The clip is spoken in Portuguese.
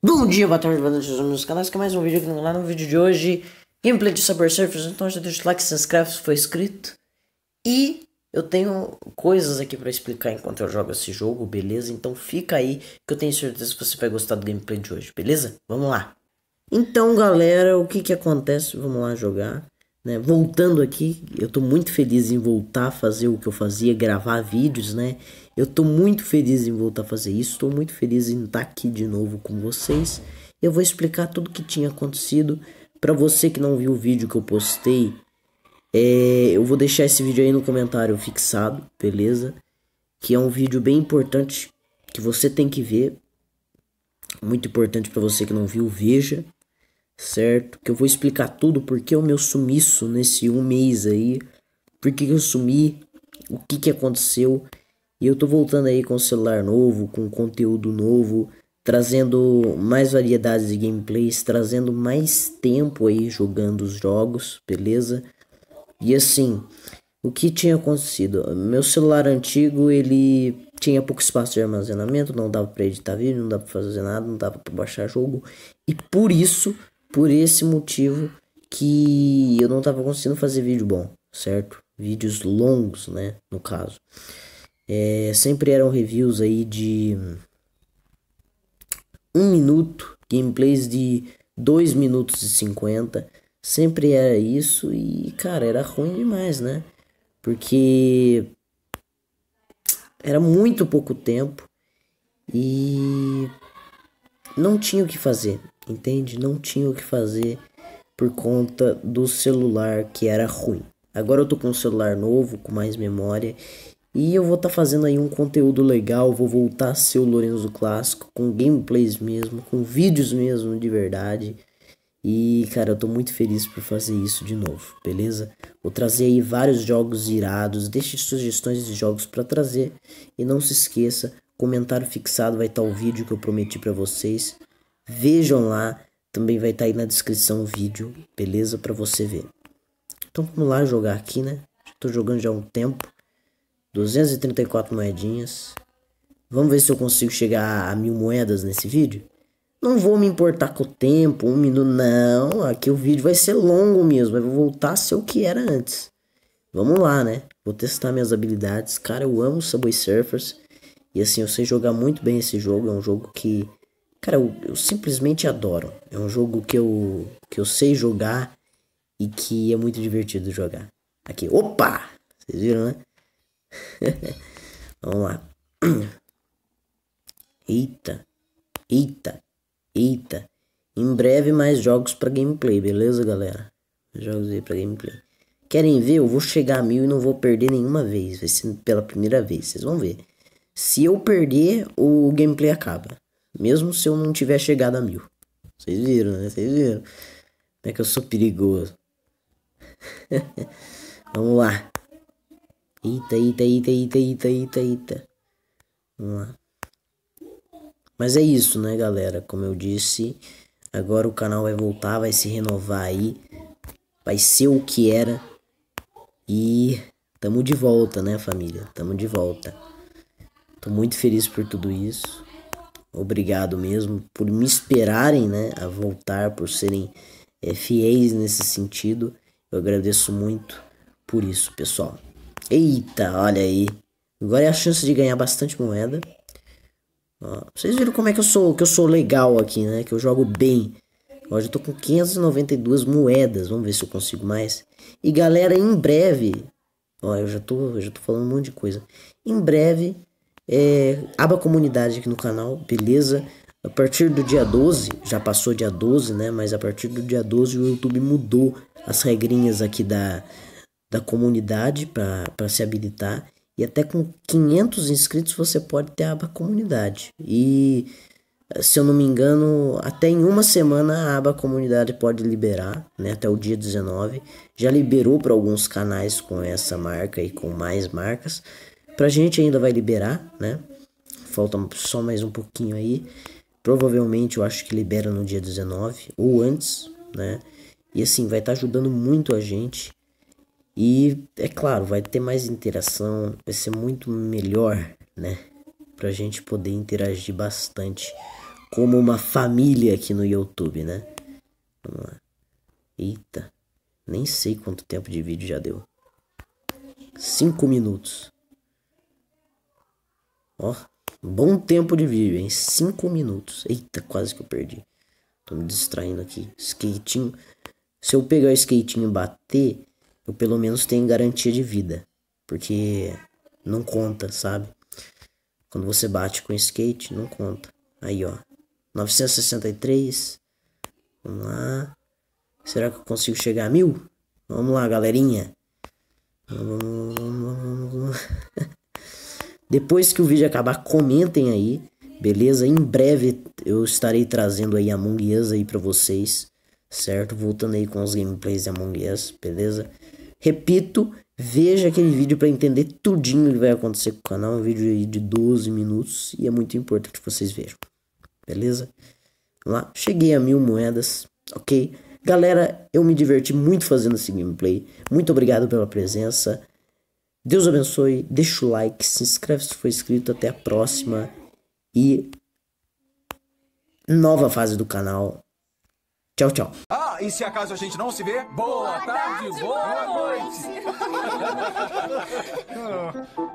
Bom dia, boa tarde, boa noite, meus canais, que é mais um vídeo aqui no canal. No vídeo de hoje, gameplay de Subway Surfers, então já deixa o like, se inscreve se for inscrito. E eu tenho coisas aqui pra explicar enquanto eu jogo esse jogo, beleza? Então fica aí que eu tenho certeza que você vai gostar do gameplay de hoje, beleza? Vamos lá. Então, galera, o que que acontece? Vamos lá jogar. Né? Voltando aqui, eu tô muito feliz em voltar a fazer o que eu fazia, gravar vídeos, né? Eu tô muito feliz em voltar a fazer isso, estou muito feliz em estar aqui de novo com vocês. Eu vou explicar tudo o que tinha acontecido. Para você que não viu o vídeo que eu postei, é, eu vou deixar esse vídeo aí no comentário fixado, beleza? Que é um vídeo bem importante que você tem que ver. Muito importante para você que não viu, veja certo? Que eu vou explicar tudo porque o meu sumiço nesse um mês aí, por que eu sumi, o que que aconteceu. E eu tô voltando aí com celular novo, com conteúdo novo, trazendo mais variedades de gameplays, trazendo mais tempo aí jogando os jogos, beleza? E assim, o que tinha acontecido? Meu celular antigo, ele tinha pouco espaço de armazenamento, não dava para editar vídeo, não dava para fazer nada, não dava para baixar jogo, e por isso por esse motivo que eu não estava conseguindo fazer vídeo bom, certo? Vídeos longos, né, no caso. É, sempre eram reviews aí de um minuto, gameplays de 2 minutos e 50. Sempre era isso e, cara, era ruim demais, né? Porque era muito pouco tempo e não tinha o que fazer entende? Não tinha o que fazer por conta do celular que era ruim. Agora eu tô com um celular novo, com mais memória, e eu vou estar tá fazendo aí um conteúdo legal, vou voltar a ser o Lorenzo Clássico, com gameplays mesmo, com vídeos mesmo de verdade. E, cara, eu tô muito feliz por fazer isso de novo, beleza? Vou trazer aí vários jogos irados, deixe sugestões de jogos para trazer. E não se esqueça, comentário fixado vai estar tá o vídeo que eu prometi para vocês. Vejam lá, também vai estar tá aí na descrição o vídeo, beleza? Para você ver. Então vamos lá jogar aqui, né? Estou jogando já há um tempo. 234 moedinhas. Vamos ver se eu consigo chegar a mil moedas nesse vídeo. Não vou me importar com o tempo, um minuto, não. Aqui o vídeo vai ser longo mesmo, vai voltar a ser o que era antes. Vamos lá, né? Vou testar minhas habilidades. Cara, eu amo Subway Surfers. E assim, eu sei jogar muito bem esse jogo. É um jogo que Cara, eu, eu, simplesmente adoro. É um jogo que eu, que eu sei jogar e que é muito divertido jogar. Aqui, opa! Vocês viram, né? Vamos lá. Eita, eita, eita. Em breve mais jogos para gameplay, beleza, galera? Jogos aí pra gameplay. Querem ver? Eu vou chegar a mil e não vou perder nenhuma vez. Vai ser pela primeira vez, vocês vão ver. Se eu perder, o gameplay acaba. Mesmo se eu não tiver chegado a mil. Vocês viram, né? Vocês viram. Como é que eu sou perigoso. Vamos lá. Eita, eita, eita, eita, eita, eita, eita. Vamos lá. Mas é isso, né, galera? Como eu disse, agora o canal vai voltar, vai se renovar aí. Vai ser o que era. E tamo de volta, né, família? Tamo de volta. Tô muito feliz por tudo isso. Obrigado mesmo por me esperarem, né, a voltar, por serem é, fiéis nesse sentido. Eu agradeço muito por isso, pessoal. Eita, olha aí. Agora é a chance de ganhar bastante moeda. Ó, vocês viram como é que eu sou, que eu sou legal aqui, né? Que eu jogo bem. Hoje eu tô com 592 moedas. Vamos ver se eu consigo mais. E galera, em breve, ó, eu já tô, eu já tô falando um monte de coisa. Em breve é, aba comunidade aqui no canal, beleza? A partir do dia 12, já passou dia 12, né? Mas a partir do dia 12 o YouTube mudou as regrinhas aqui da, da comunidade para se habilitar. E até com 500 inscritos você pode ter a aba comunidade. E se eu não me engano, até em uma semana a aba comunidade pode liberar, né? Até o dia 19. Já liberou para alguns canais com essa marca e com mais marcas. Pra gente ainda vai liberar, né? Falta só mais um pouquinho aí. Provavelmente eu acho que libera no dia 19 ou antes, né? E assim, vai estar tá ajudando muito a gente. E é claro, vai ter mais interação, vai ser muito melhor, né? Pra gente poder interagir bastante como uma família aqui no YouTube, né? Vamos lá. Eita, nem sei quanto tempo de vídeo já deu. Cinco minutos. Ó, bom tempo de vídeo, hein? Cinco minutos. Eita, quase que eu perdi. Tô me distraindo aqui. Skatinho. Se eu pegar o skatinho e bater, eu pelo menos tenho garantia de vida. Porque não conta, sabe? Quando você bate com skate, não conta. Aí, ó. 963. Vamos lá. Será que eu consigo chegar a mil? Vamos lá, galerinha. Depois que o vídeo acabar, comentem aí, beleza? Em breve eu estarei trazendo aí Among Us aí pra vocês, certo? Voltando aí com os gameplays de Among Us, beleza? Repito, veja aquele vídeo para entender tudinho que vai acontecer com o canal. Um vídeo aí de 12 minutos e é muito importante que vocês vejam, beleza? Vamos lá, cheguei a mil moedas, ok? Galera, eu me diverti muito fazendo esse gameplay. Muito obrigado pela presença. Deus abençoe, deixa o like, se inscreve se for inscrito, até a próxima e nova fase do canal. Tchau, tchau. Ah, e se acaso a gente não se vê? Boa tarde, boa noite.